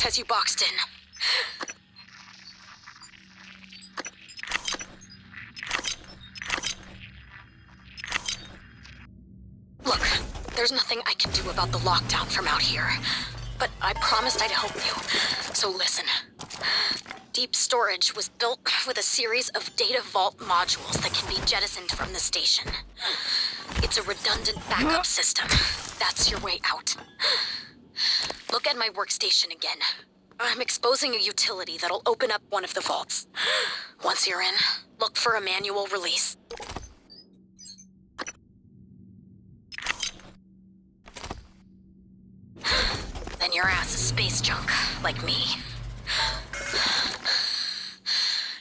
Alex has you boxed in. Look, there's nothing I can do about the lockdown from out here. But I promised I'd help you. So listen. Deep storage was built with a series of data vault modules that can be jettisoned from the station. It's a redundant backup system. That's your way out. Look at my workstation again. I'm exposing a utility that'll open up one of the vaults. Once you're in, look for a manual release. Then your ass is space junk, like me.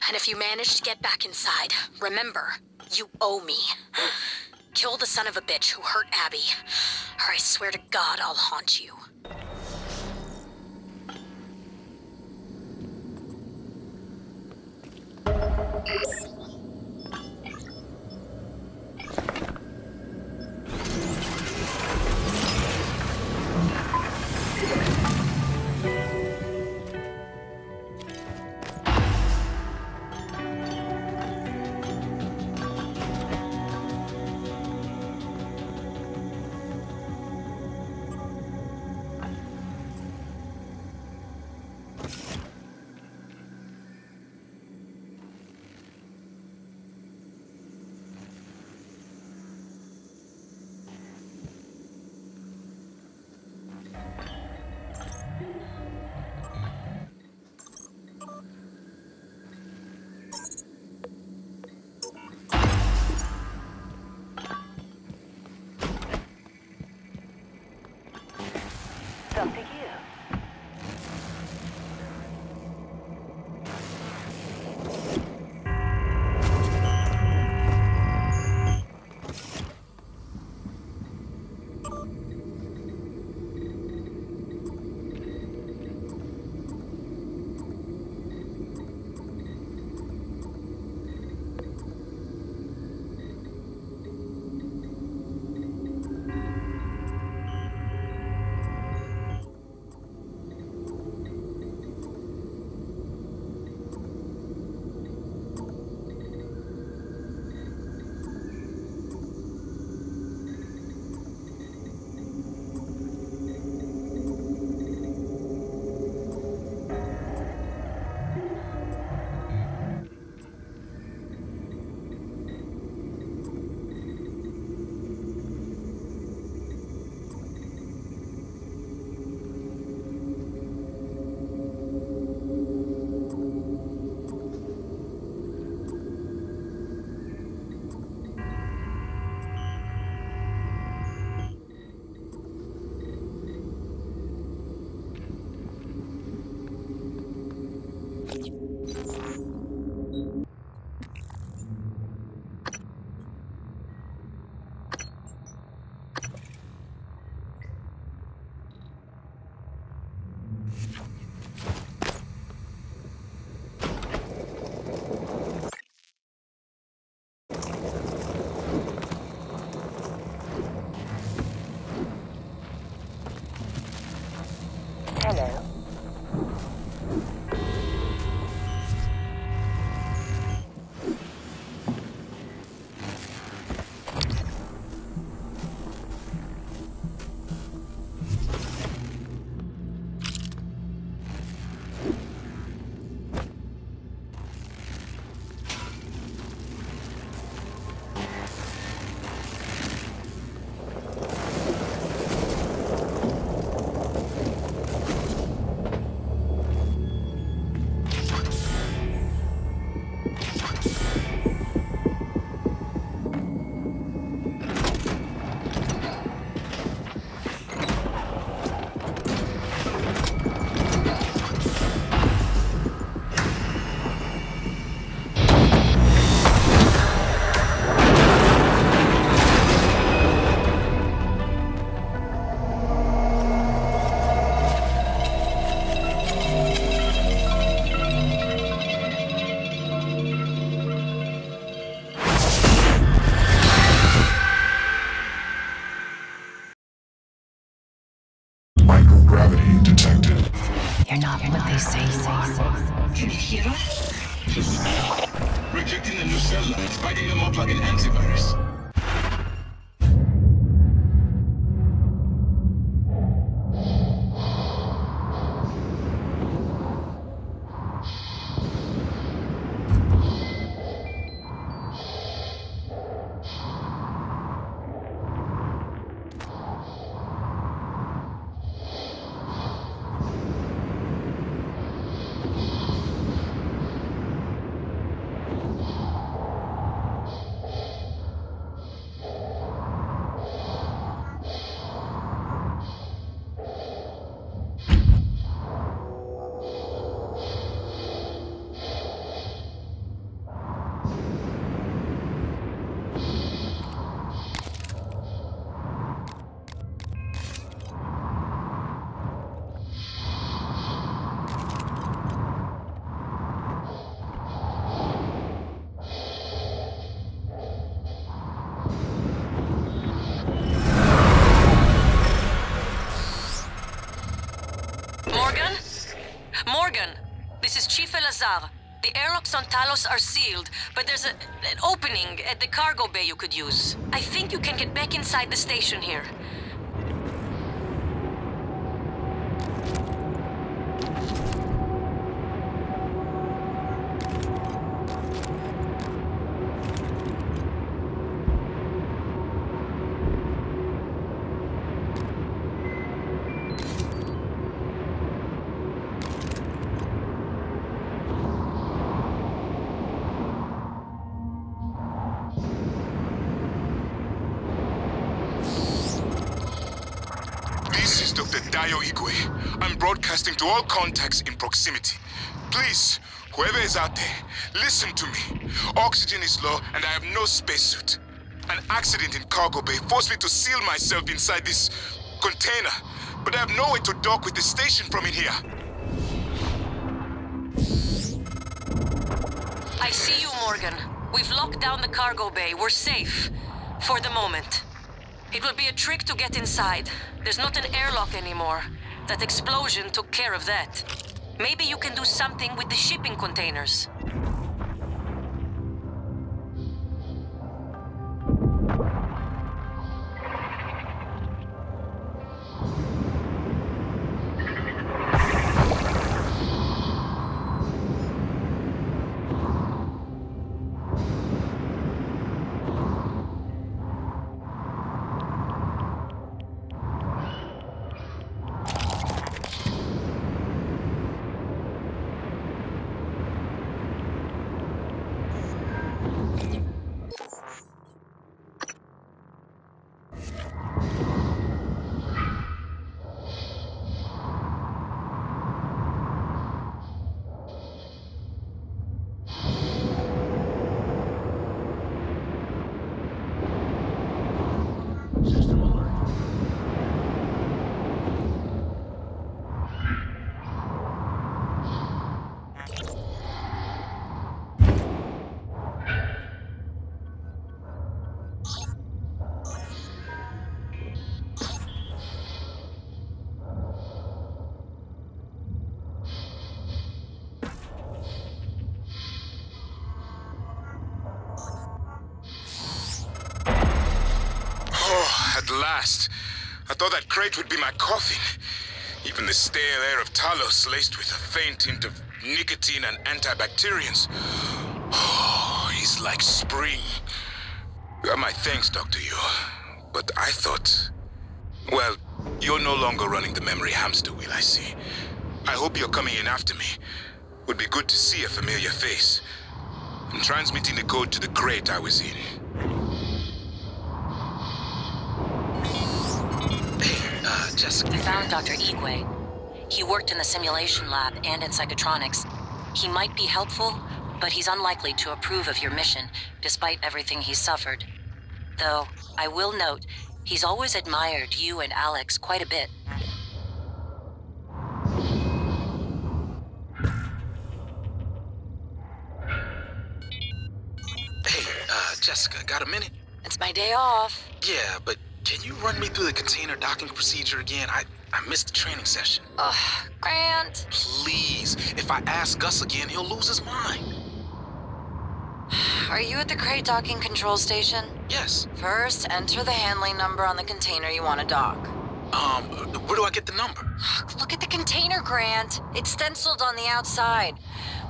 And if you manage to get back inside, remember, you owe me. Kill the son of a bitch who hurt Abby, or I swear to God I'll haunt you. The on Talos are sealed, but there's a, an opening at the cargo bay you could use. I think you can get back inside the station here. All contacts in proximity. Please, whoever is out there, listen to me. Oxygen is low and I have no spacesuit. An accident in cargo bay forced me to seal myself inside this container, but I have no way to dock with the station from in here. I see you, Morgan. We've locked down the cargo bay. We're safe. For the moment. It will be a trick to get inside. There's not an airlock anymore. That explosion took care of that. Maybe you can do something with the shipping containers. I thought that crate would be my coffin. Even the stale air of Talos laced with a faint hint of nicotine and antibacterians. Oh, like spring. You my thanks, Dr. Yu. But I thought... Well, you're no longer running the memory hamster wheel, I see. I hope you're coming in after me. Would be good to see a familiar face. I'm transmitting the code to the crate I was in. Jessica. I found Dr. Igwe. He worked in the simulation lab and in psychotronics. He might be helpful, but he's unlikely to approve of your mission, despite everything he's suffered. Though, I will note, he's always admired you and Alex quite a bit. Hey, uh, Jessica, got a minute? It's my day off. Yeah, but can you run me through the container docking procedure again? I, I missed the training session. Ugh, Grant. Please, if I ask Gus again, he'll lose his mind. Are you at the crate docking control station? Yes. First, enter the handling number on the container you want to dock. Um, where do I get the number? Look at the container, Grant. It's stenciled on the outside.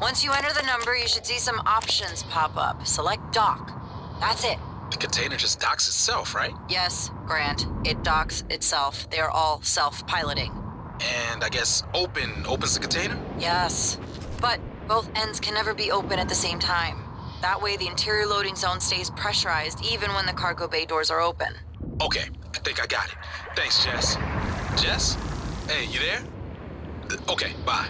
Once you enter the number, you should see some options pop up. Select dock. That's it. The container just docks itself, right? Yes, Grant. It docks itself. They are all self-piloting. And I guess open opens the container? Yes. But both ends can never be open at the same time. That way the interior loading zone stays pressurized even when the cargo bay doors are open. Okay, I think I got it. Thanks, Jess. Jess? Hey, you there? Uh, okay, bye.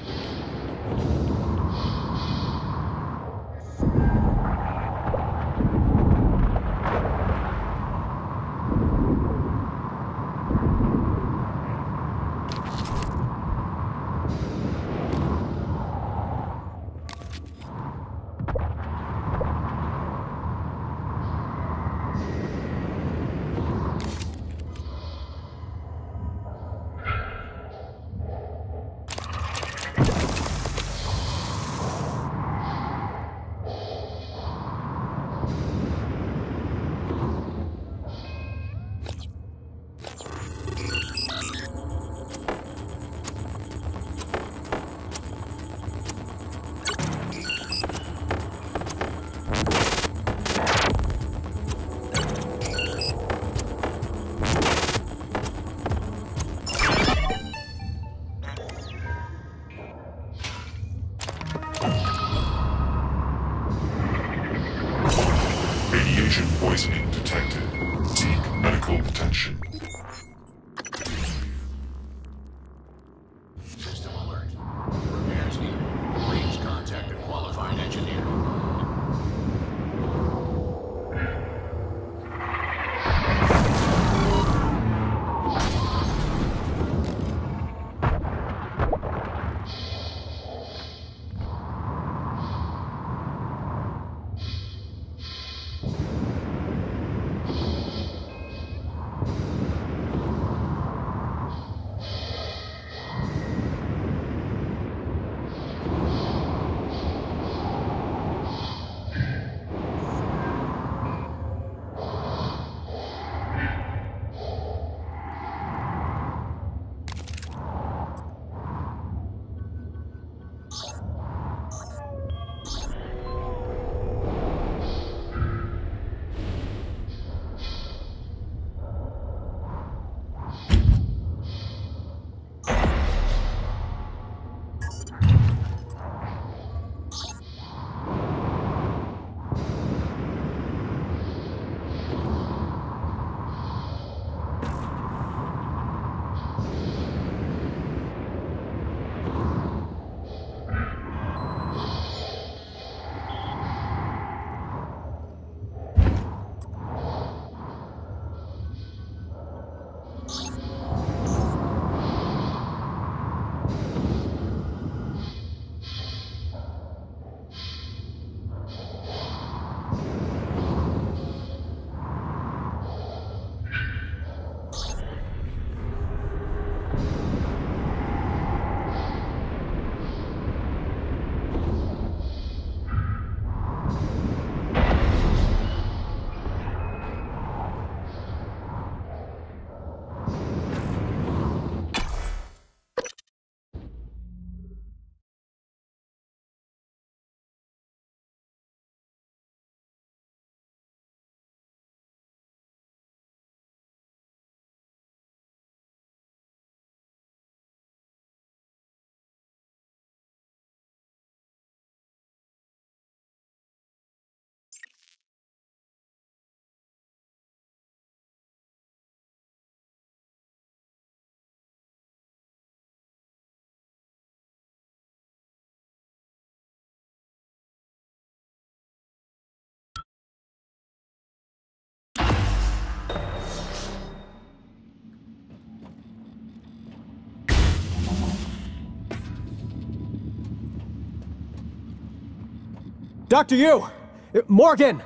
Dr. Yu! Uh, Morgan!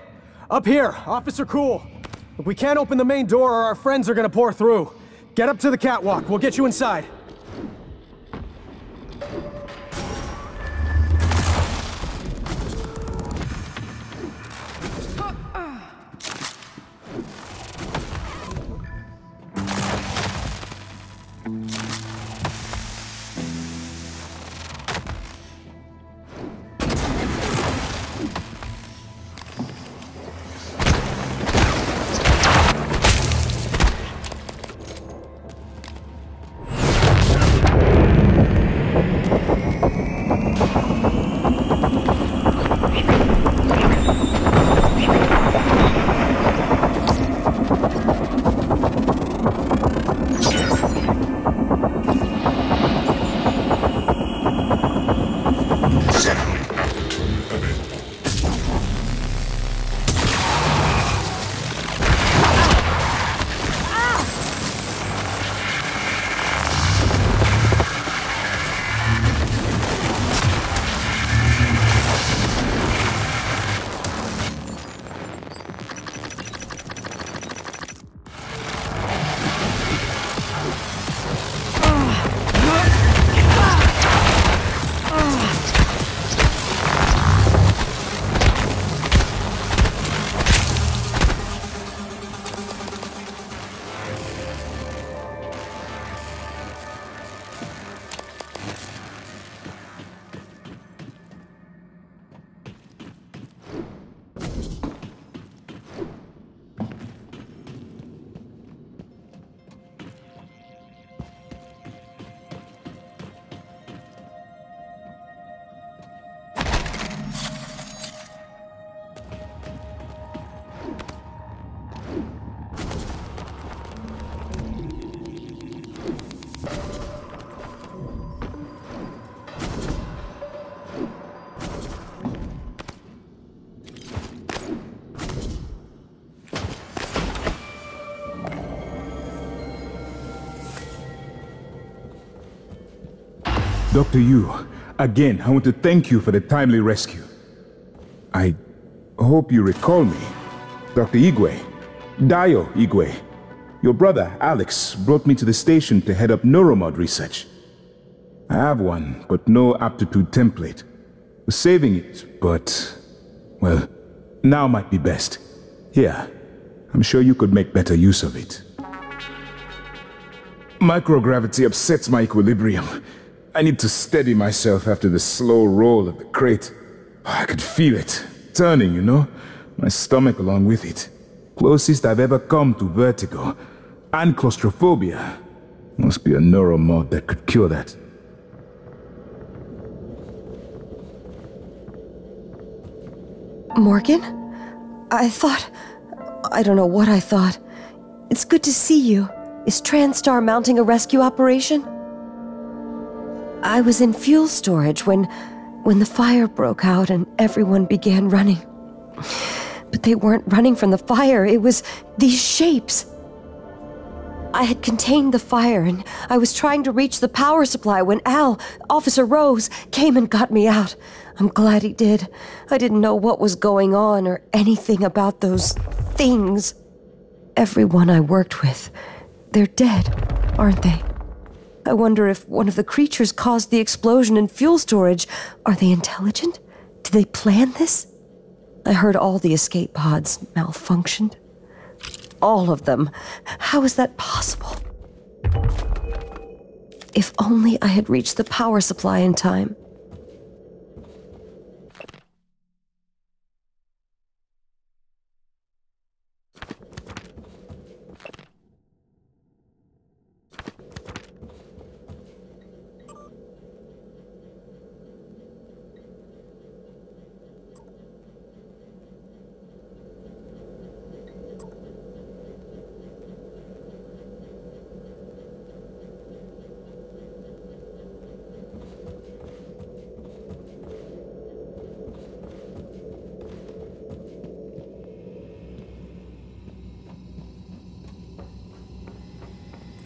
Up here, Officer Cool. Look, we can't open the main door or our friends are gonna pour through. Get up to the catwalk. We'll get you inside. Dr. Yu, again, I want to thank you for the timely rescue. I hope you recall me. Dr. Igwe. Dio Igwe. Your brother, Alex, brought me to the station to head up neuromod research. I have one, but no aptitude template. Was saving it, but... Well, now might be best. Here, I'm sure you could make better use of it. Microgravity upsets my equilibrium. I need to steady myself after the slow roll of the crate. Oh, I could feel it, turning, you know? My stomach along with it. Closest I've ever come to vertigo. And claustrophobia. Must be a neuromod that could cure that. Morgan? I thought... I don't know what I thought. It's good to see you. Is TranStar mounting a rescue operation? I was in fuel storage when... when the fire broke out and everyone began running. But they weren't running from the fire, it was these shapes. I had contained the fire and I was trying to reach the power supply when Al, Officer Rose, came and got me out. I'm glad he did. I didn't know what was going on or anything about those things. Everyone I worked with, they're dead, aren't they? I wonder if one of the creatures caused the explosion in fuel storage. Are they intelligent? Did they plan this? I heard all the escape pods malfunctioned. All of them. How is that possible? If only I had reached the power supply in time.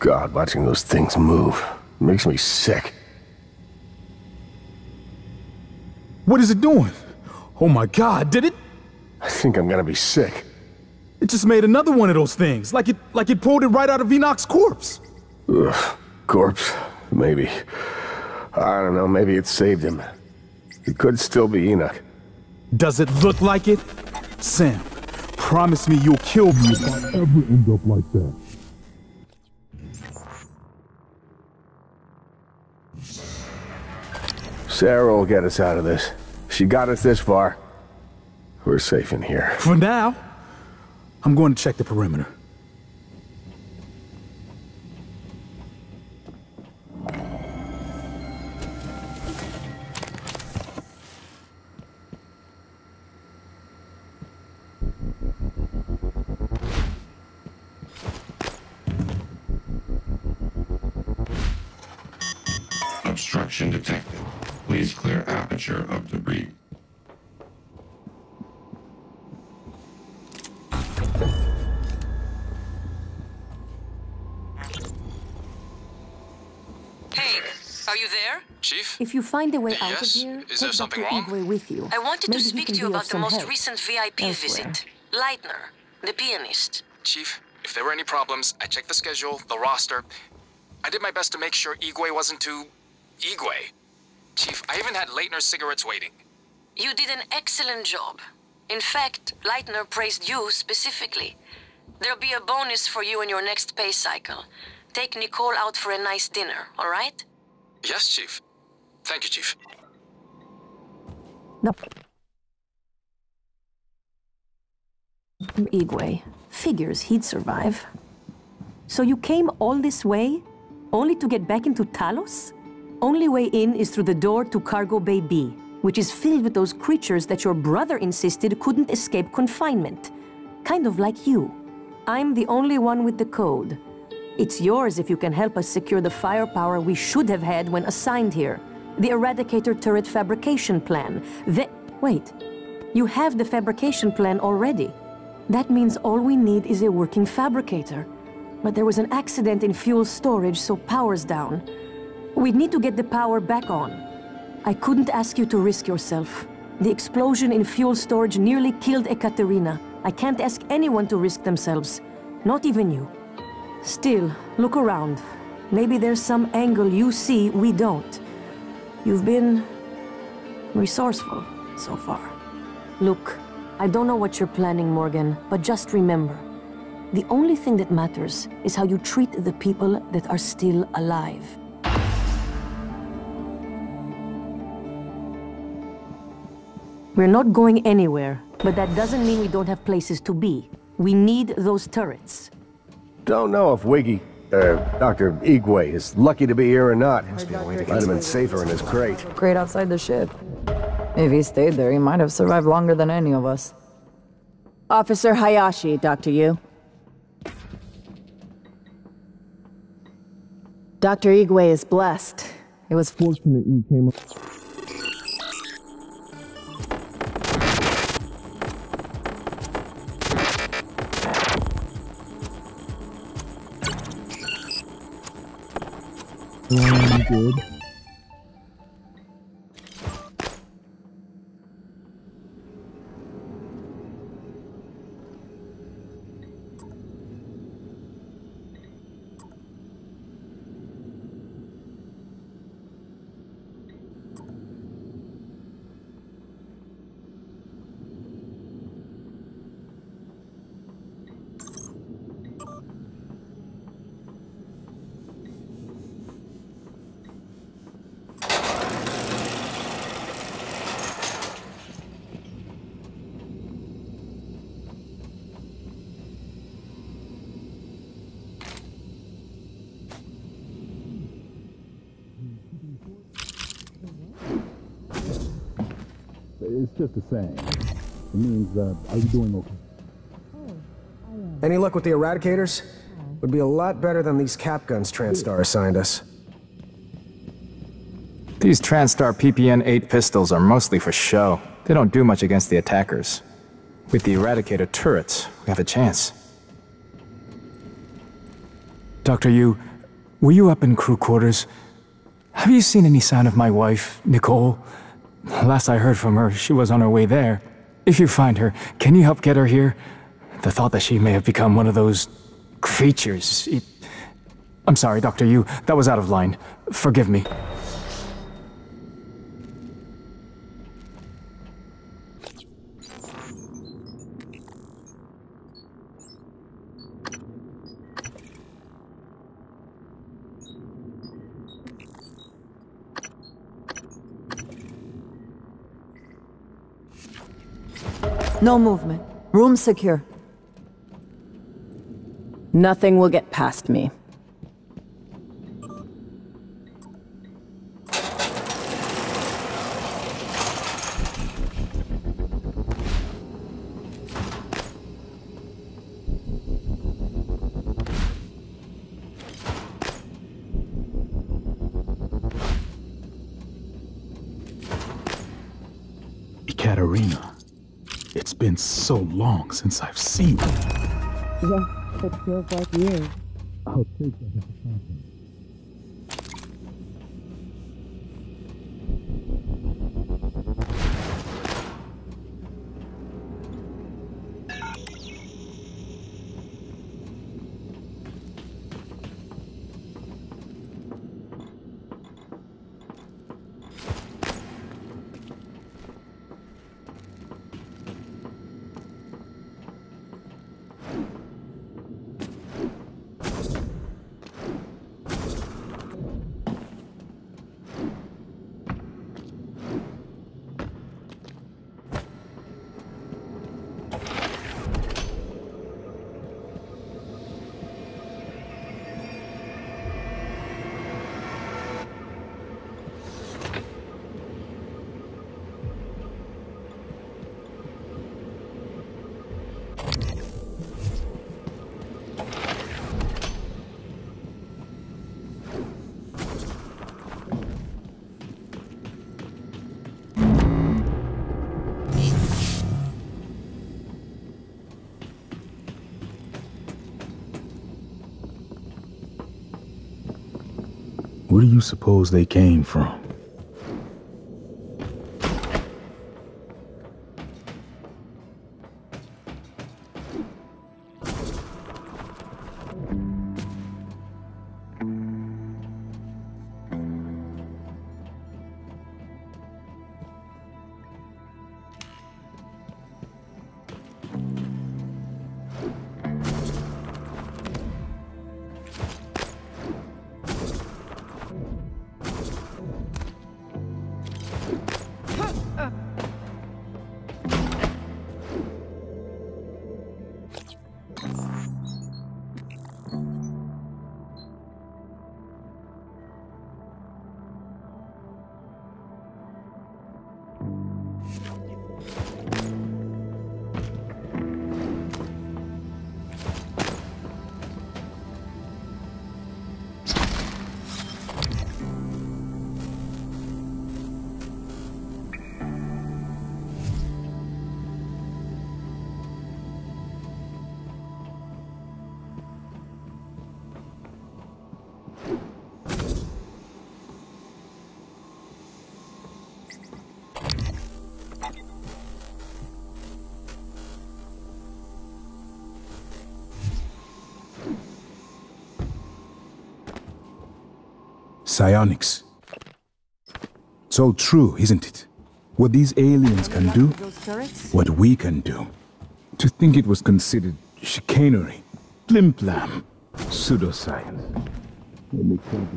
God, watching those things move makes me sick. What is it doing? Oh my god, did it? I think I'm gonna be sick. It just made another one of those things, like it like it pulled it right out of Enoch's corpse. Ugh, corpse, maybe. I don't know, maybe it saved him. It could still be Enoch. Does it look like it? Sam, promise me you'll kill me if I ever end up like that. Sarah will get us out of this. She got us this far. We're safe in here. For now, I'm going to check the perimeter. Find a way out Yes? of here, Is there take something Dr. wrong? Igwe with you. I wanted Maybe to speak can to you about the some most help recent VIP elsewhere. visit. Leitner, the pianist. Chief, if there were any problems, I checked the schedule, the roster. I did my best to make sure Igwe wasn't too... Igwe. Chief, I even had Leitner's cigarettes waiting. You did an excellent job. In fact, Leitner praised you specifically. There'll be a bonus for you in your next pay cycle. Take Nicole out for a nice dinner, all right? Yes, Chief. Thank you, Chief. No. Igwe. Figures he'd survive. So you came all this way, only to get back into Talos? Only way in is through the door to Cargo Bay B, which is filled with those creatures that your brother insisted couldn't escape confinement. Kind of like you. I'm the only one with the code. It's yours if you can help us secure the firepower we should have had when assigned here. The Eradicator turret fabrication plan. The... Wait. You have the fabrication plan already. That means all we need is a working fabricator. But there was an accident in fuel storage, so power's down. We'd need to get the power back on. I couldn't ask you to risk yourself. The explosion in fuel storage nearly killed Ekaterina. I can't ask anyone to risk themselves. Not even you. Still, look around. Maybe there's some angle you see we don't. You've been... resourceful so far. Look, I don't know what you're planning, Morgan, but just remember, the only thing that matters is how you treat the people that are still alive. We're not going anywhere, but that doesn't mean we don't have places to be. We need those turrets. Don't know if Wiggy, uh, Dr. Igwe is lucky to be here or not. Might have been safer in his crate. Great outside the ship. If he stayed there, he might have survived longer than any of us. Officer Hayashi, Dr. Yu. Dr. Igwe is blessed. It was Fortunate you came up. Good. It's just the same. It means, uh, are you doing okay? Any luck with the Eradicators? Would be a lot better than these cap guns TranStar assigned us. These TranStar PPN-8 pistols are mostly for show. They don't do much against the attackers. With the Eradicator turrets, we have a chance. Dr. Yu, were you up in crew quarters? Have you seen any sign of my wife, Nicole? Last I heard from her, she was on her way there. If you find her, can you help get her here? The thought that she may have become one of those creatures. It... I'm sorry, Dr. Yu. That was out of line. Forgive me. No movement. Room secure. Nothing will get past me. Long since I've seen you. Yeah, it feels like years. I'll take that as a compliment. Where do you suppose they came from? Psionics. It's all true, isn't it? What these aliens can do, what we can do. To think it was considered chicanery, flim-flam, pseudoscience. Let me tell you.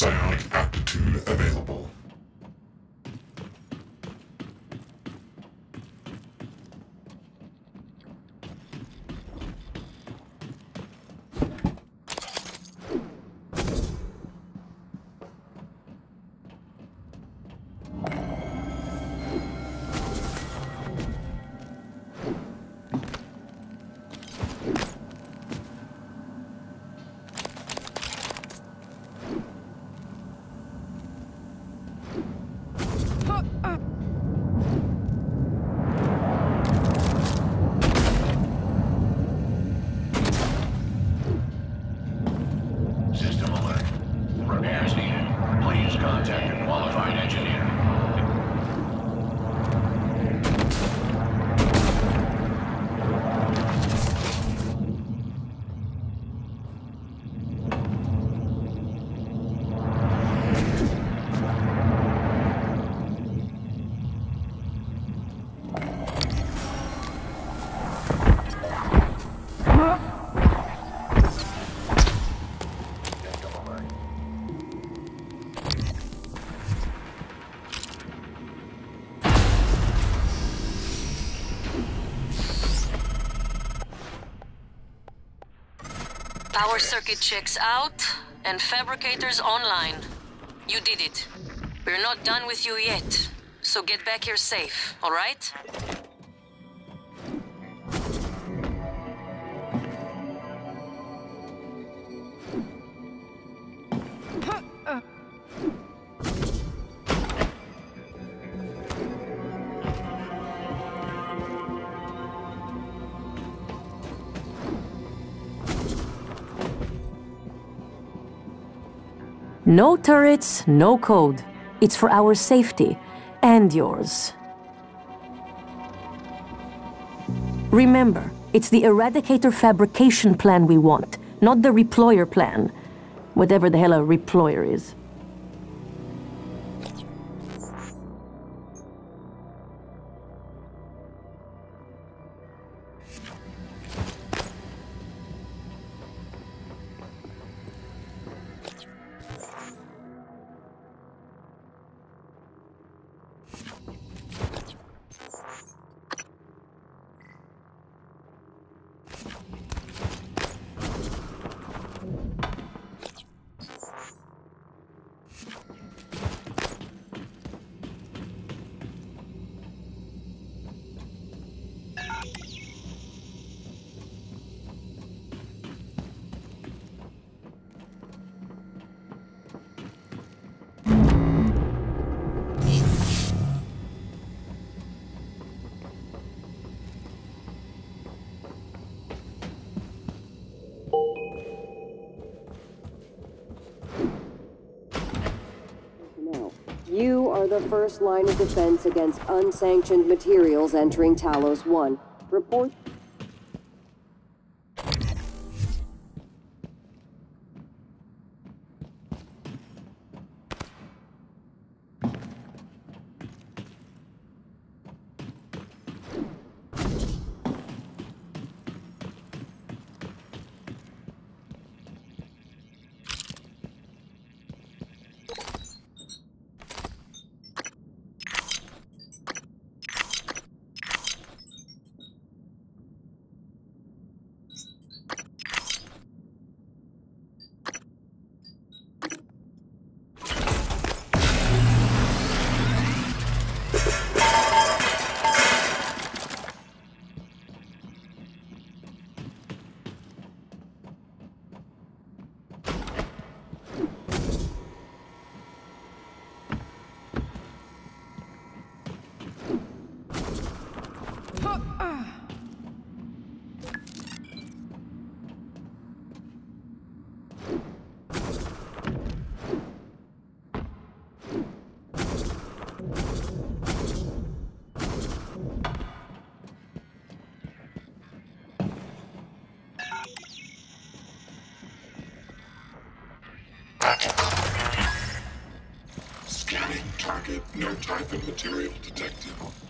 Psionic aptitude available. Power circuit checks out and fabricators online. You did it. We're not done with you yet, so get back here safe, all No turrets, no code. It's for our safety and yours. Remember, it's the Eradicator fabrication plan we want, not the reployer plan. Whatever the hell a reployer is. The first line of defense against unsanctioned materials entering Talos 1. Report type of material detected.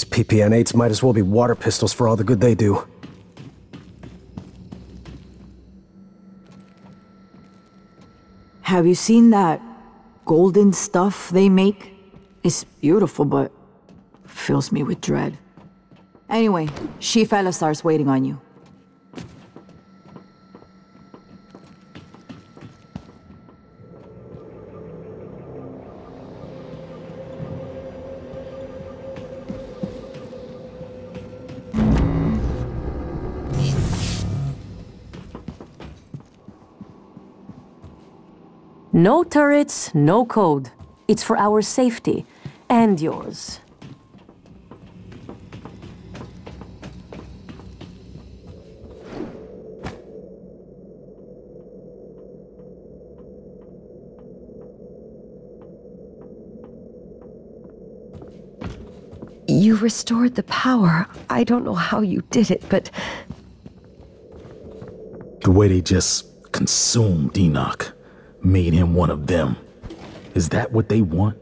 These PPN-8s might as well be water pistols for all the good they do. Have you seen that golden stuff they make? It's beautiful, but fills me with dread. Anyway, Chief Elazar's waiting on you. No turrets, no code. It's for our safety. And yours. You restored the power. I don't know how you did it, but The way they just consumed Enoch made him one of them. Is that what they want?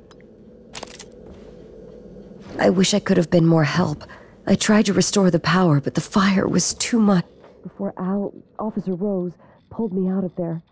I wish I could have been more help. I tried to restore the power, but the fire was too much. Before Al, Officer Rose, pulled me out of there.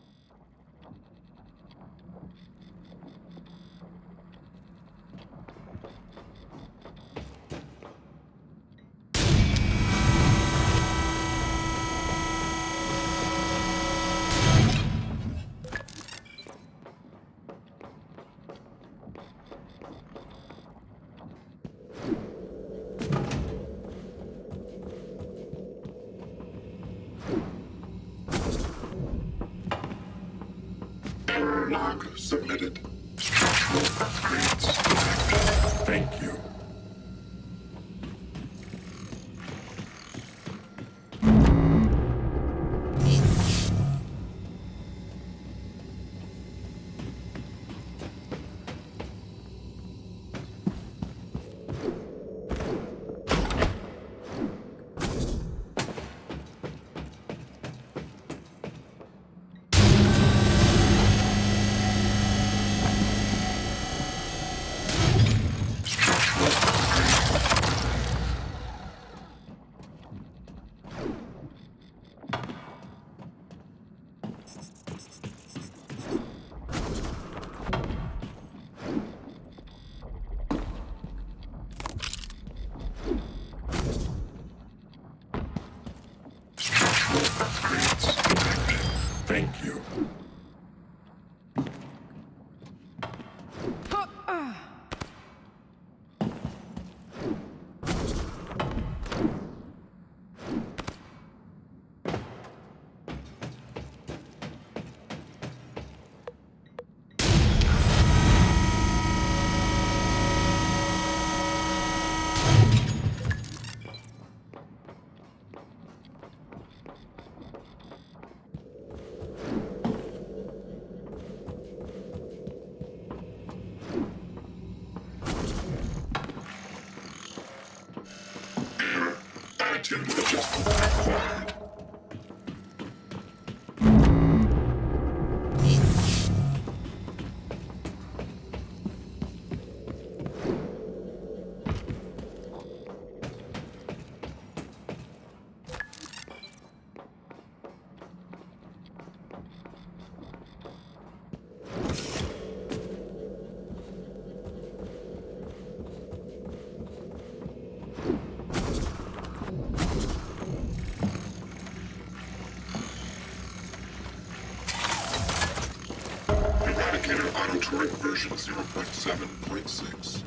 Version 0.7.6.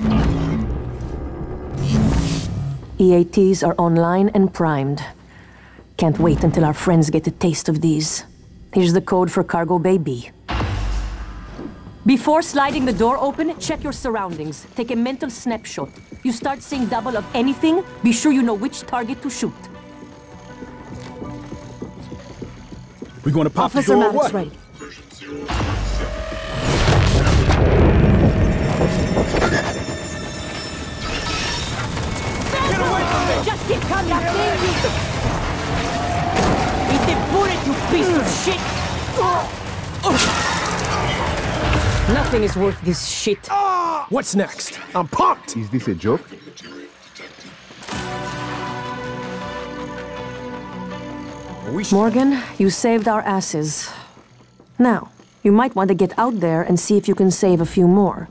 EATs are online and primed. Can't wait until our friends get a taste of these. Here's the code for Cargo Bay B. Before sliding the door open, check your surroundings. Take a mental snapshot. You start seeing double of anything, be sure you know which target to shoot. We're gonna pop Officer the door or Maddox what? ready. Just keep coming after me! Eat the bullet, you piece of shit! Nothing is worth this shit. What's next? I'm pumped! Is this a joke? Morgan, you saved our asses. Now, you might want to get out there and see if you can save a few more.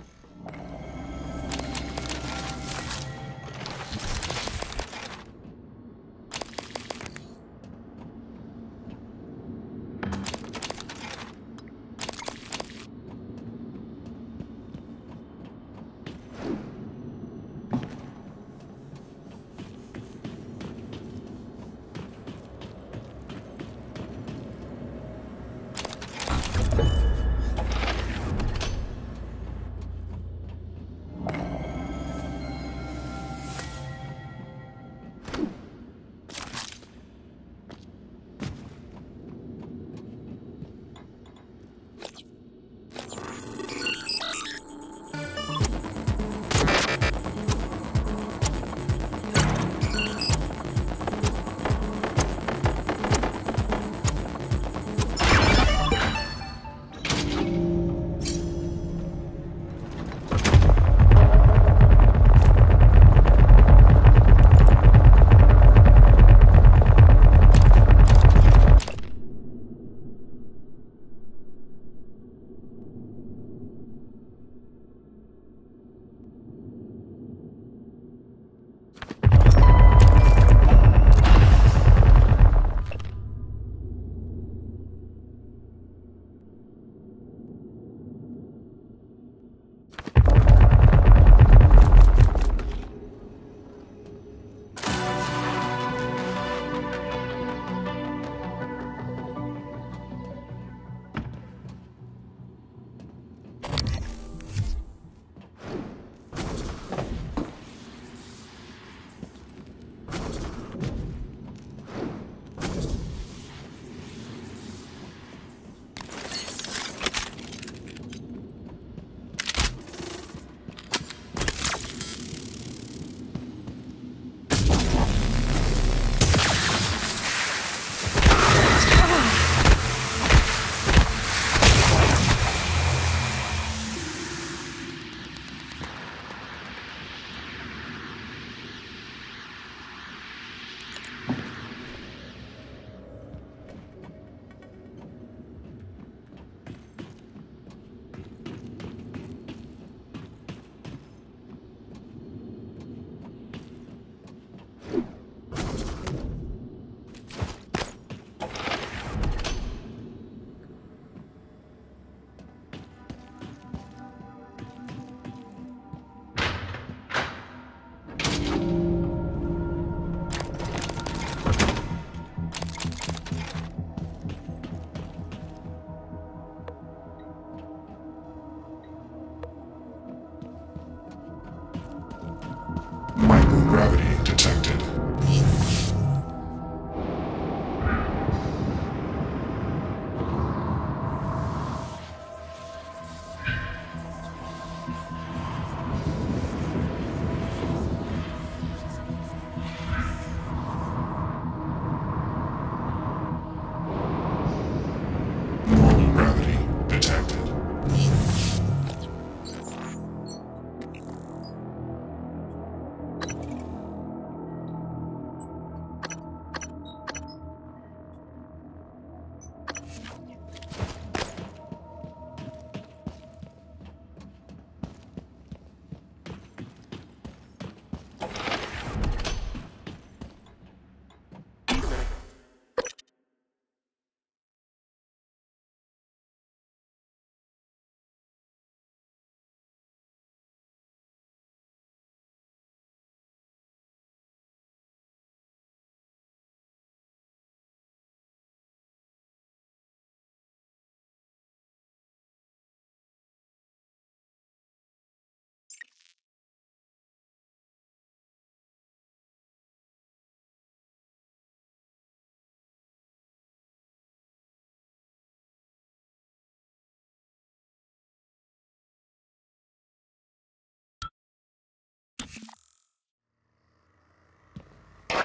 microgravity.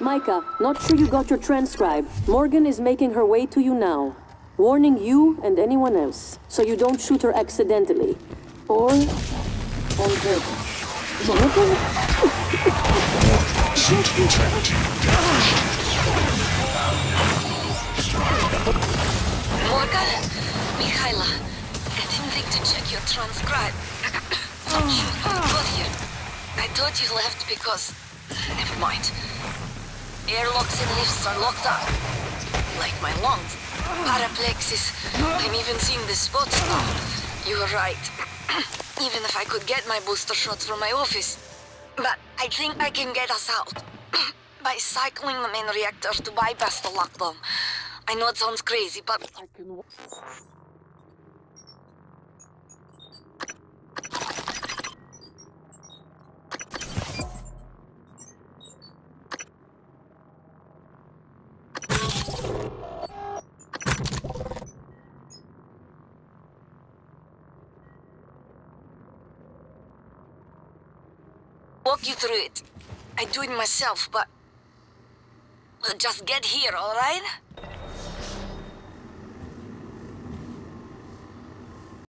Micah, not sure you got your transcribe. Morgan is making her way to you now. Warning you and anyone else, so you don't shoot her accidentally. Or on purpose. Morgan? Morgan? Mikhaila, I didn't think to check your transcribe. you got here. I thought you left because... Never mind. Airlocks and lifts are locked up. Like my lungs. Paraplexis. I'm even seeing the spots now. You were right. even if I could get my booster shots from my office. But I think I can get us out. By cycling the main reactor to bypass the lockdown. I know it sounds crazy, but you through it. I do it myself, but... Just get here, alright?